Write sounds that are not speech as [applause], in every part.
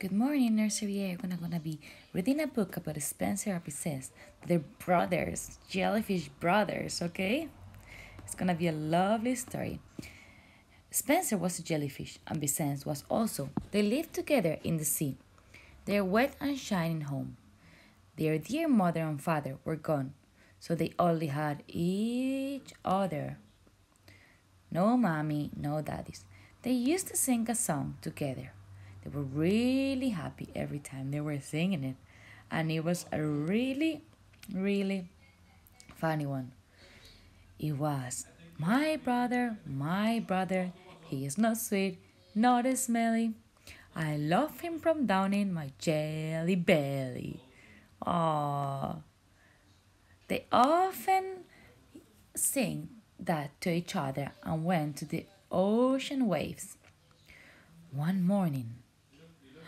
Good morning, nursery. We're gonna, be reading a book about Spencer and Vicent. They're brothers, jellyfish brothers, okay? It's gonna be a lovely story. Spencer was a jellyfish, and Vicent was also. They lived together in the sea. Their wet and shining home. Their dear mother and father were gone, so they only had each other. No mommy, no daddies. They used to sing a song together. They were really happy every time they were singing it, and it was a really, really funny one. It was my brother, my brother, he is not sweet, not smelly. I love him from down in my jelly belly. Aww. They often sing that to each other and went to the ocean waves. One morning,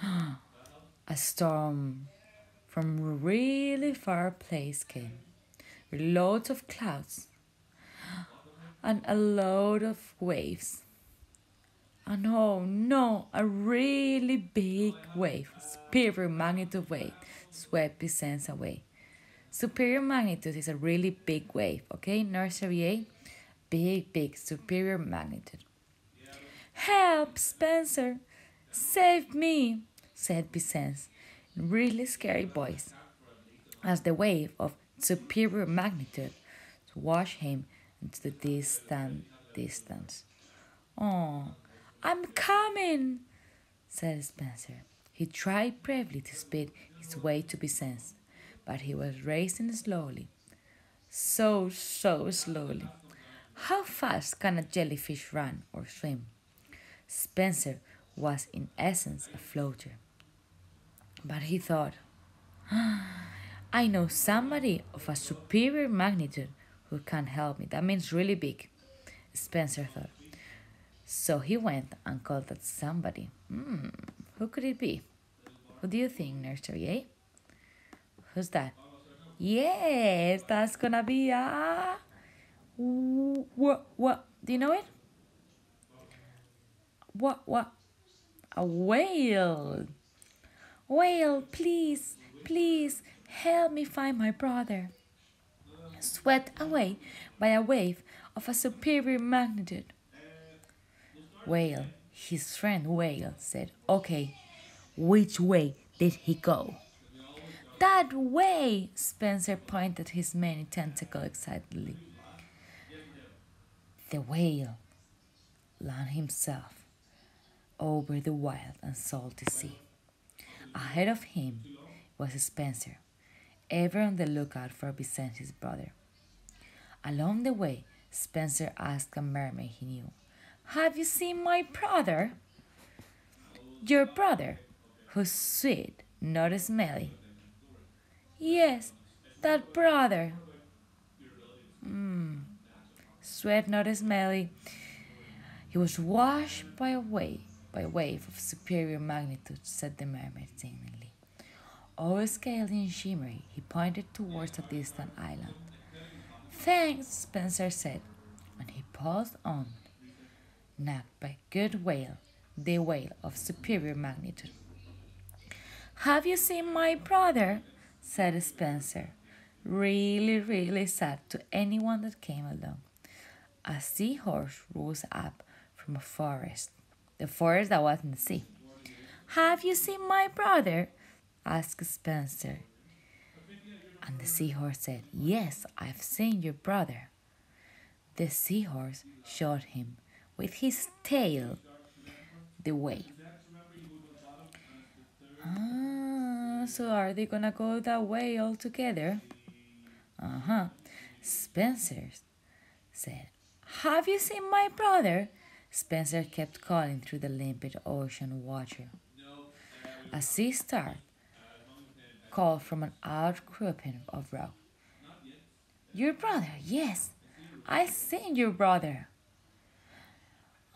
[gasps] a storm from a really far place came with loads of clouds [gasps] and a load of waves. And oh no, a really big wave, superior magnitude wave, swept Vicent away. Superior magnitude is a really big wave, okay? Nursery A, big, big, superior magnitude. Help, Spencer! Save me! Said Vicent in really scary voice, as the wave of superior magnitude washed him into the distant distance. Oh, I'm coming, said Spencer. He tried bravely to speed his way to Vicent, but he was racing slowly. So, so slowly. How fast can a jellyfish run or swim? Spencer was in essence a floater. But he thought, I know somebody of a superior magnitude who can help me. That means really big, Spencer thought. So he went and called that somebody. Hmm, who could it be? Who do you think, nursery, eh? Who's that? Yes, that's gonna be a. What? What? Do you know it? What? What? A whale. Whale, please, please help me find my brother. Swept away by a wave of a superior magnitude. Whale, his friend Whale, said, Okay, which way did he go? That way, Spencer pointed his many tentacles excitedly. The whale landed himself over the wild and salty sea. Ahead of him was Spencer, ever on the lookout for Vicence's brother. Along the way, Spencer asked a mermaid he knew, Have you seen my brother? Your brother, who's sweet, not smelly. Yes, that brother. Hmm. Sweat, not smelly. He was washed by a wave by a wave of superior magnitude, said the mermaid singingly. All scaly and shimmery, he pointed towards a distant island. Thanks, Spencer said, and he paused on, nagged by good whale, the whale of superior magnitude. Have you seen my brother? said Spencer, really, really sad to anyone that came along. A seahorse rose up from a forest the forest that was in the sea. Have you seen my brother? asked Spencer. And the seahorse said, Yes, I've seen your brother. The seahorse showed him with his tail the way. Ah, so are they gonna go that way all together? Uh huh. Spencer said, Have you seen my brother? Spencer kept calling through the limpid ocean water. A sea star called from an outcropping of rock. Your brother, yes, I seen your brother.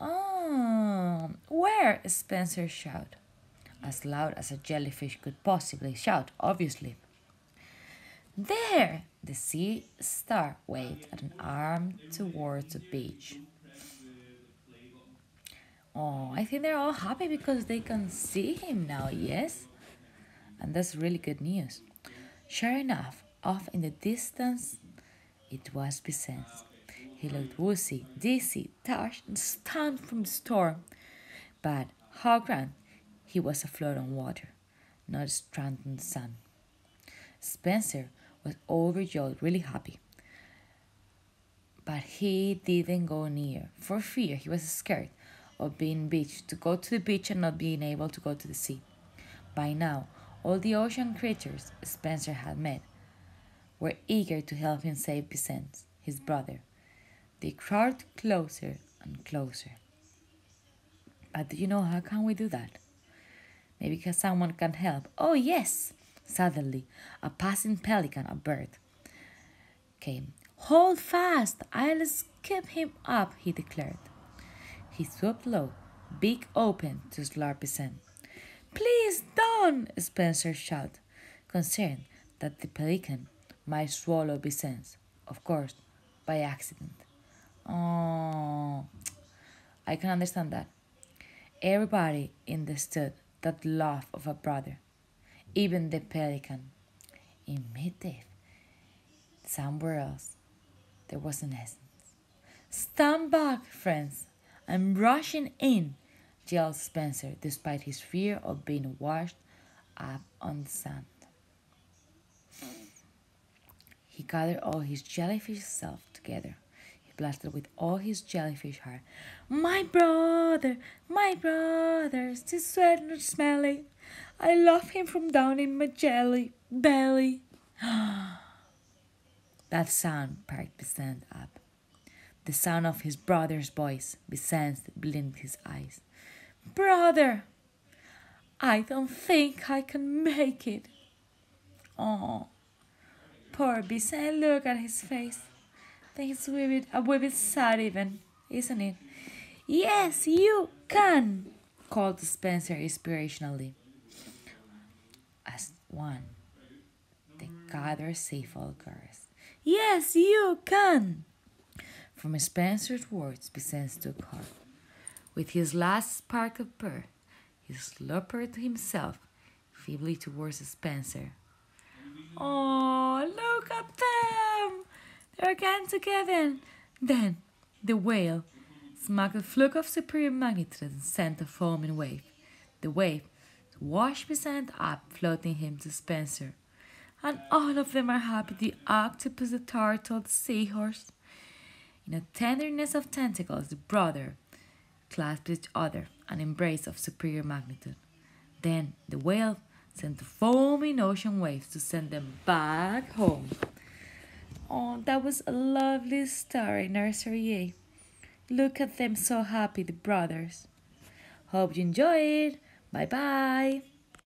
Oh, where? Spencer shouted, as loud as a jellyfish could possibly shout, obviously. There! The sea star waved an arm towards the beach. Oh, I think they're all happy because they can see him now, yes? And that's really good news. Sure enough, off in the distance, it was Vicente. He looked woozy, dizzy, touched, and stunned from the storm. But how grand! He was afloat on water, not stranded in the sun. Spencer was overjoyed, really happy. But he didn't go near for fear he was scared of being beached to go to the beach and not being able to go to the sea. By now, all the ocean creatures Spencer had met were eager to help him save Vicente, his brother. They crowded closer and closer. But do you know how can we do that? Maybe because someone can help. Oh yes! Suddenly, a passing pelican, a bird, came. Hold fast! I'll skip him up, he declared. He swooped low, beak open, to slurp end. Please don't! Spencer shouted, concerned that the pelican might swallow Vicente, of course, by accident. Oh, I can understand that. Everybody understood that love of a brother, even the pelican. In mid-death, somewhere else, there was an essence. Stand back, friends, I'm rushing in, yelled Spencer, despite his fear of being washed up on the sand. He gathered all his jellyfish self together. He blasted with all his jellyfish heart. My brother, my brother, still sweat and smelly. I love him from down in my jelly belly. [gasps] that sound perked Vicente up. The sound of his brother's voice, Vicente blinded his eyes. Brother, I don't think I can make it. Oh, poor Vicente, look at his face. He's a wee bit, uh, a wee bit sad even, isn't it? Yes, you can, called Spencer inspirationally. As one, they gathered safe all girls. Yes, you can. From Spencer's words, Vicente took heart. With his last spark of birth, he slurped himself feebly towards Spencer. Oh, look at them! They're again together. Then the whale smacked a fluke of superior magnitude and sent a foaming wave. The wave washed Vicente up, floating him to Spencer. And all of them are happy the octopus, the turtle, the seahorse. In a tenderness of tentacles, the brother clasped each other, an embrace of superior magnitude. Then the whale sent foaming ocean waves to send them back home. Oh, that was a lovely story, Nursery A. Look at them so happy, the brothers. Hope you enjoyed. Bye bye.